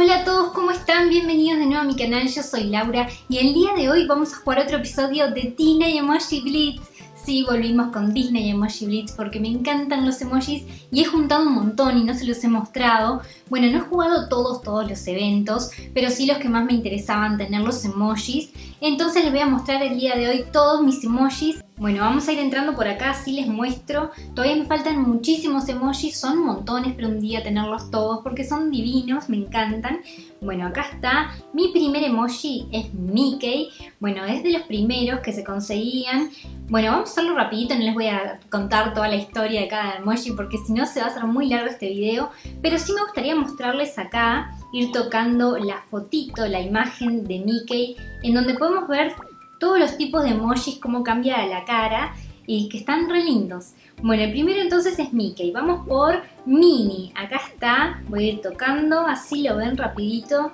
Hola a todos, ¿cómo están? Bienvenidos de nuevo a mi canal, yo soy Laura y el día de hoy vamos a jugar otro episodio de Disney Emoji Blitz. Sí, volvimos con Disney Emoji Blitz porque me encantan los emojis y he juntado un montón y no se los he mostrado. Bueno, no he jugado todos, todos los eventos, pero sí los que más me interesaban tener los emojis. Entonces les voy a mostrar el día de hoy todos mis emojis bueno, vamos a ir entrando por acá, así les muestro. Todavía me faltan muchísimos emojis, son montones, pero un día tenerlos todos porque son divinos, me encantan. Bueno, acá está. Mi primer emoji es Mickey. Bueno, es de los primeros que se conseguían. Bueno, vamos a hacerlo rapidito, no les voy a contar toda la historia de cada emoji porque si no se va a hacer muy largo este video. Pero sí me gustaría mostrarles acá, ir tocando la fotito, la imagen de Mickey, en donde podemos ver todos los tipos de emojis, cómo cambia la cara y que están re lindos. Bueno, el primero entonces es Mickey. Vamos por Minnie. Acá está. Voy a ir tocando, así lo ven rapidito.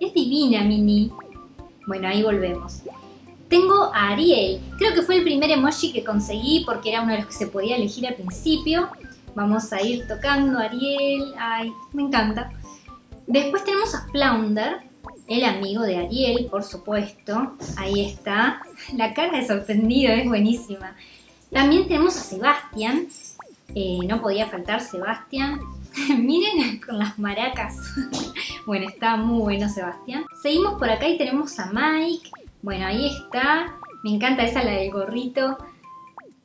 Es divina Minnie. Bueno, ahí volvemos. Tengo a Ariel. Creo que fue el primer emoji que conseguí porque era uno de los que se podía elegir al principio. Vamos a ir tocando Ariel. Ay, me encanta. Después tenemos a Flounder el amigo de Ariel, por supuesto. Ahí está. La cara de sorprendido es buenísima. También tenemos a Sebastián. Eh, no podía faltar Sebastián. Miren con las maracas. bueno, está muy bueno Sebastián. Seguimos por acá y tenemos a Mike. Bueno, ahí está. Me encanta esa, la del gorrito.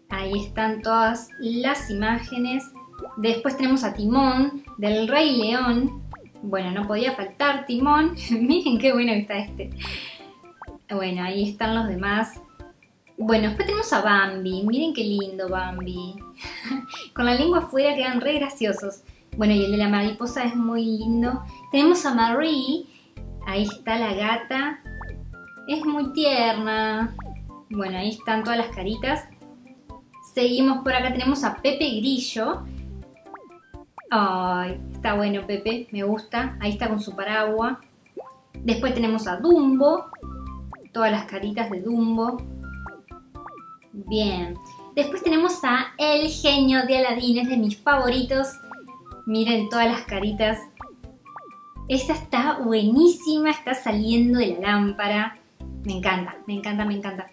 Ahí están todas las imágenes. Después tenemos a Timón del Rey León. Bueno, no podía faltar Timón. Miren qué bueno está este. Bueno, ahí están los demás. Bueno, después tenemos a Bambi. Miren qué lindo Bambi. Con la lengua afuera quedan re graciosos. Bueno, y el de la mariposa es muy lindo. Tenemos a Marie. Ahí está la gata. Es muy tierna. Bueno, ahí están todas las caritas. Seguimos por acá, tenemos a Pepe Grillo. Ay, está bueno Pepe, me gusta. Ahí está con su paraguas. Después tenemos a Dumbo. Todas las caritas de Dumbo. Bien. Después tenemos a El Genio de Aladín, es de mis favoritos. Miren todas las caritas. Esta está buenísima, está saliendo de la lámpara. Me encanta, me encanta, me encanta.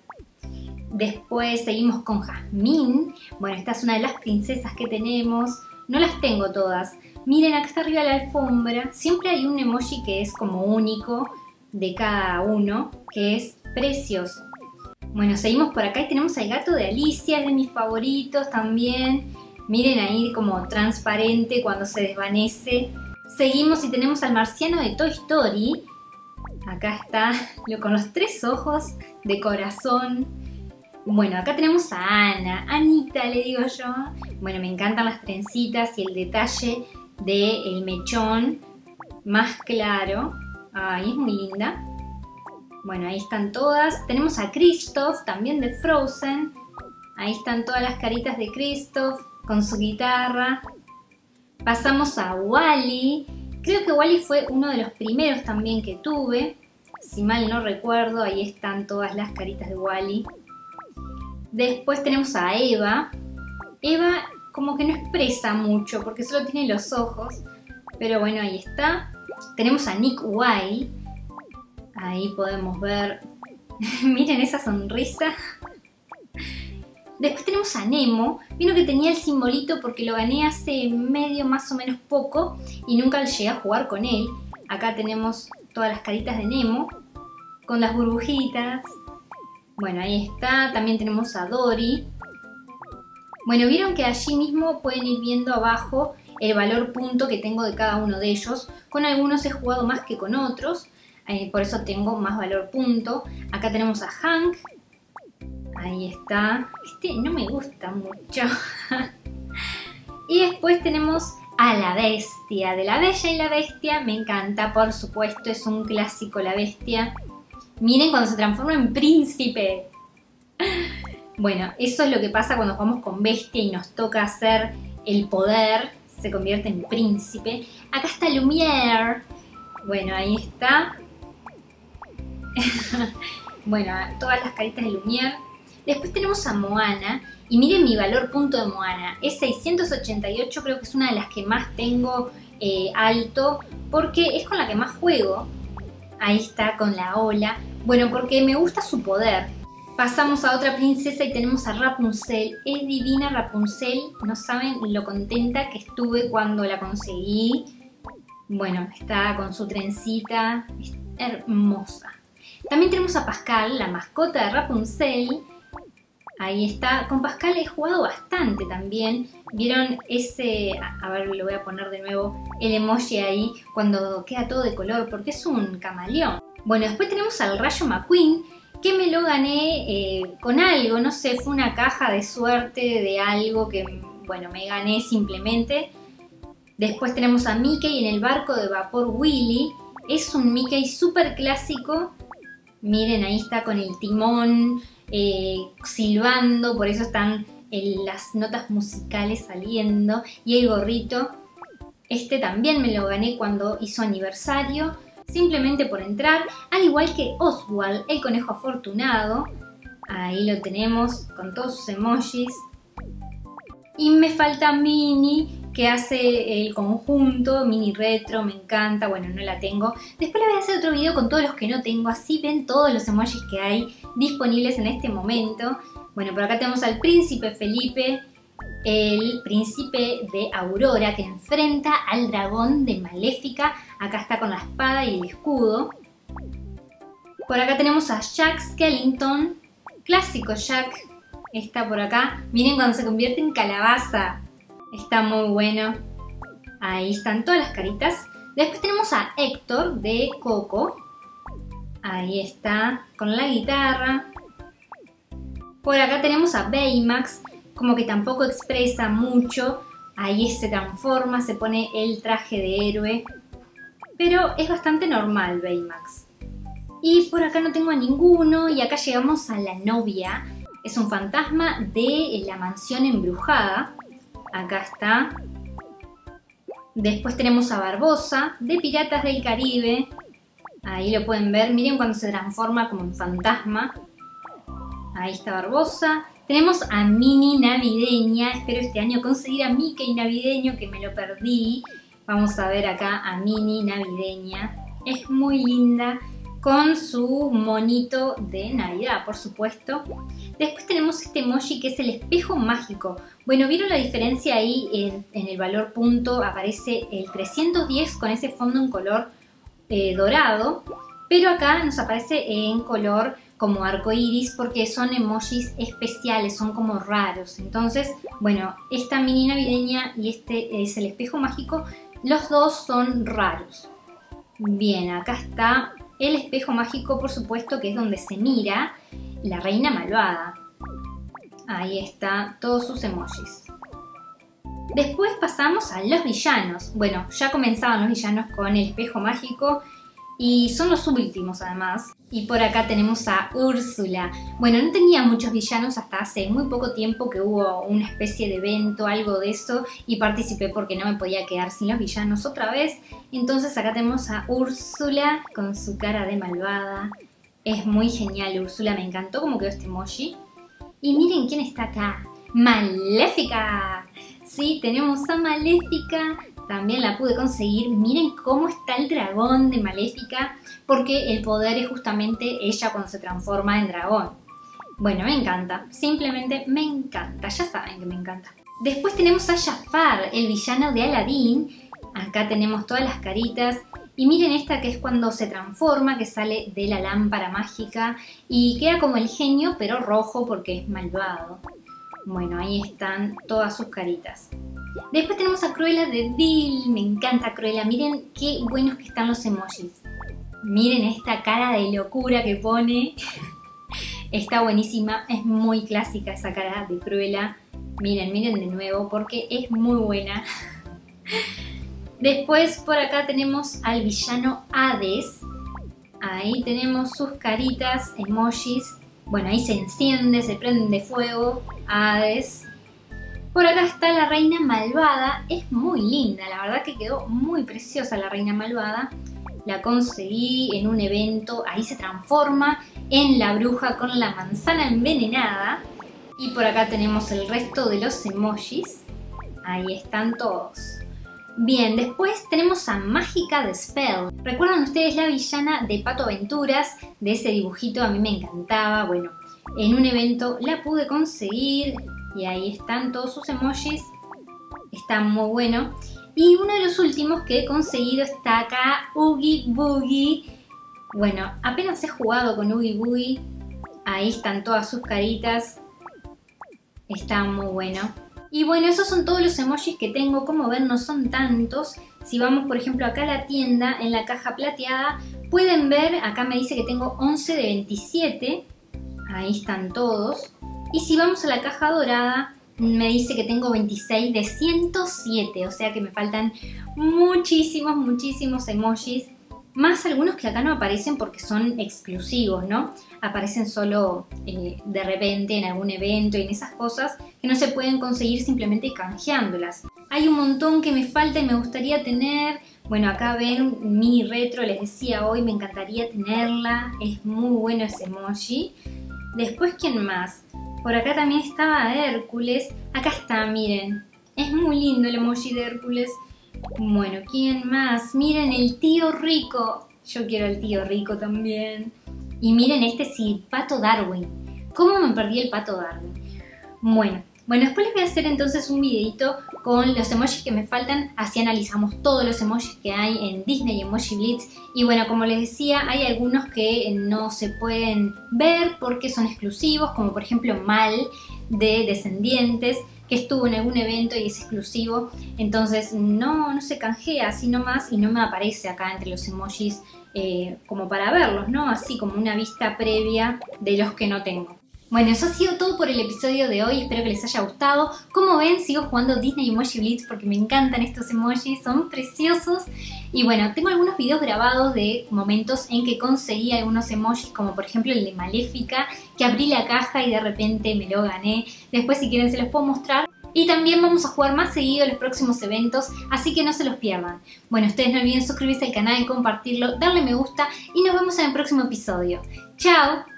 Después seguimos con Jazmín. Bueno, esta es una de las princesas que tenemos. No las tengo todas. Miren, acá está arriba la alfombra. Siempre hay un emoji que es como único de cada uno, que es precioso. Bueno, seguimos por acá y tenemos al gato de Alicia, es de mis favoritos también. Miren ahí como transparente cuando se desvanece. Seguimos y tenemos al marciano de Toy Story. Acá está, con los tres ojos de corazón. Bueno, acá tenemos a Ana, Anita le digo yo. Bueno, me encantan las trencitas y el detalle del mechón más claro. Ay, es muy linda. Bueno, ahí están todas. Tenemos a Christoph, también de Frozen. Ahí están todas las caritas de Christoph con su guitarra. Pasamos a Wally. Creo que Wally fue uno de los primeros también que tuve. Si mal no recuerdo, ahí están todas las caritas de Wally. Después tenemos a Eva. Eva como que no expresa mucho porque solo tiene los ojos. Pero bueno, ahí está. Tenemos a Nick Wilde. Ahí podemos ver. Miren esa sonrisa. Después tenemos a Nemo. Vino que tenía el simbolito porque lo gané hace medio más o menos poco y nunca llegué a jugar con él. Acá tenemos todas las caritas de Nemo con las burbujitas. Bueno, ahí está. También tenemos a Dory. Bueno, vieron que allí mismo pueden ir viendo abajo el valor punto que tengo de cada uno de ellos. Con algunos he jugado más que con otros, eh, por eso tengo más valor punto. Acá tenemos a Hank. Ahí está. Este no me gusta mucho. y después tenemos a la bestia. De la bella y la bestia me encanta, por supuesto, es un clásico la bestia. Miren cuando se transforma en príncipe. Bueno, eso es lo que pasa cuando jugamos con bestia y nos toca hacer el poder. Se convierte en príncipe. Acá está Lumière. Bueno, ahí está. bueno, todas las caritas de Lumière. Después tenemos a Moana. Y miren mi valor punto de Moana. Es 688, creo que es una de las que más tengo eh, alto porque es con la que más juego. Ahí está con la ola. Bueno, porque me gusta su poder. Pasamos a otra princesa y tenemos a Rapunzel. Es divina Rapunzel. No saben lo contenta que estuve cuando la conseguí. Bueno, está con su trencita. Hermosa. También tenemos a Pascal, la mascota de Rapunzel. Ahí está. Con Pascal he jugado bastante también. ¿Vieron ese... A ver, lo voy a poner de nuevo. El emoji ahí cuando queda todo de color porque es un camaleón. Bueno, después tenemos al Rayo McQueen que me lo gané eh, con algo, no sé, fue una caja de suerte de algo que, bueno, me gané simplemente. Después tenemos a Mickey en el barco de vapor Willy. Es un Mickey súper clásico. Miren, ahí está con el timón, eh, silbando, por eso están las notas musicales saliendo. Y el gorrito, este también me lo gané cuando hizo aniversario simplemente por entrar, al igual que Oswald, el conejo afortunado. Ahí lo tenemos con todos sus emojis. Y me falta Mini, que hace el conjunto, Mini Retro, me encanta, bueno, no la tengo. Después le voy a hacer otro video con todos los que no tengo, así ven todos los emojis que hay disponibles en este momento. Bueno, por acá tenemos al príncipe Felipe, el príncipe de Aurora que enfrenta al dragón de Maléfica. Acá está con la espada y el escudo. Por acá tenemos a Jack Skellington, clásico Jack. Está por acá. Miren cuando se convierte en calabaza. Está muy bueno. Ahí están todas las caritas. Después tenemos a Héctor de Coco. Ahí está, con la guitarra. Por acá tenemos a Baymax, como que tampoco expresa mucho. Ahí se transforma, se pone el traje de héroe. Pero es bastante normal Baymax. Y por acá no tengo a ninguno. Y acá llegamos a la novia. Es un fantasma de la mansión embrujada. Acá está. Después tenemos a Barbosa de Piratas del Caribe. Ahí lo pueden ver. Miren cuando se transforma como un fantasma. Ahí está Barbosa. Tenemos a Mini Navideña. Espero este año conseguir a Mickey Navideño que me lo perdí. Vamos a ver acá a Mini Navideña. Es muy linda con su monito de Navidad, por supuesto. Después tenemos este emoji que es el espejo mágico. Bueno, ¿vieron la diferencia ahí en, el valor punto? Aparece el 310 con ese fondo en color eh, dorado, pero acá nos aparece en color como arco iris porque son emojis especiales, son como raros. Entonces, bueno, esta mini navideña y este es el espejo mágico, los dos son raros. Bien, acá está el espejo mágico, por supuesto, que es donde se mira la reina malvada. Ahí está todos sus emojis. Después pasamos a los villanos. Bueno, ya comenzaban los villanos con el espejo mágico y son los últimos además. Y por acá tenemos a Úrsula. Bueno, no tenía muchos villanos hasta hace muy poco tiempo que hubo una especie de evento, algo de eso, y participé porque no me podía quedar sin los villanos otra vez. Entonces acá tenemos a Úrsula con su cara de malvada. Es muy genial Úrsula, me encantó cómo quedó este emoji. Y miren quién está acá. ¡Maléfica! Sí, tenemos a Maléfica también la pude conseguir. Miren cómo está el dragón de Maléfica, porque el poder es justamente ella cuando se transforma en dragón. Bueno, me encanta, simplemente me encanta, ya saben que me encanta. Después tenemos a Jafar, el villano de Aladdin. Acá tenemos todas las caritas. Y miren esta que es cuando se transforma, que sale de la lámpara mágica y queda como el genio, pero rojo porque es malvado. Bueno, ahí están todas sus caritas. Después tenemos a Cruella de Vil, me encanta Cruella, miren qué buenos que están los emojis. Miren esta cara de locura que pone. Está buenísima, es muy clásica esa cara de Cruella. Miren, miren de nuevo porque es muy buena. Después por acá tenemos al villano Hades. Ahí tenemos sus caritas, emojis. Bueno, ahí se enciende, se prende fuego. Hades. Por acá está la reina malvada, es muy linda, la verdad que quedó muy preciosa la reina malvada. La conseguí en un evento, ahí se transforma en la bruja con la manzana envenenada. Y por acá tenemos el resto de los emojis. Ahí están todos. Bien, después tenemos a Mágica de Spell. ¿Recuerdan ustedes la villana de Pato Aventuras? De ese dibujito a mí me encantaba. Bueno, en un evento la pude conseguir y ahí están todos sus emojis. Está muy bueno. Y uno de los últimos que he conseguido está acá, Oogie Boogie. Bueno, apenas he jugado con Oogie Boogie. Ahí están todas sus caritas. Está muy bueno. Y bueno, esos son todos los emojis que tengo. Como ven, no son tantos. Si vamos, por ejemplo, acá a la tienda, en la caja plateada, pueden ver, acá me dice que tengo 11 de 27. Ahí están todos. Y si vamos a la caja dorada, me dice que tengo 26 de 107. O sea que me faltan muchísimos, muchísimos emojis. Más algunos que acá no aparecen porque son exclusivos, ¿no? Aparecen solo eh, de repente en algún evento y en esas cosas que no se pueden conseguir simplemente canjeándolas. Hay un montón que me falta y me gustaría tener. Bueno, acá ven mi retro, les decía hoy, me encantaría tenerla. Es muy bueno ese emoji. Después, ¿quién más? Por acá también estaba Hércules. Acá está, miren. Es muy lindo el emoji de Hércules. Bueno, ¿quién más? Miren el tío rico. Yo quiero el tío rico también. Y miren este sí, Pato Darwin. ¿Cómo me perdí el Pato Darwin? Bueno, bueno, después les voy a hacer entonces un videito con los emojis que me faltan, así analizamos todos los emojis que hay en Disney Emoji Blitz. Y bueno, como les decía, hay algunos que no se pueden ver porque son exclusivos, como por ejemplo Mal de Descendientes, que estuvo en algún evento y es exclusivo, entonces no, no se canjea así nomás y no me aparece acá entre los emojis eh, como para verlos, ¿no? Así como una vista previa de los que no tengo. Bueno, eso ha sido todo por el episodio de hoy, espero que les haya gustado. Como ven, sigo jugando Disney Emoji Blitz porque me encantan estos emojis, son preciosos. Y bueno, tengo algunos videos grabados de momentos en que conseguí algunos emojis, como por ejemplo el de Maléfica, que abrí la caja y de repente me lo gané. Después si quieren se los puedo mostrar. Y también vamos a jugar más seguido los próximos eventos, así que no se los pierdan. Bueno, ustedes no olviden suscribirse al canal, compartirlo, darle me gusta y nos vemos en el próximo episodio. ¡Chao!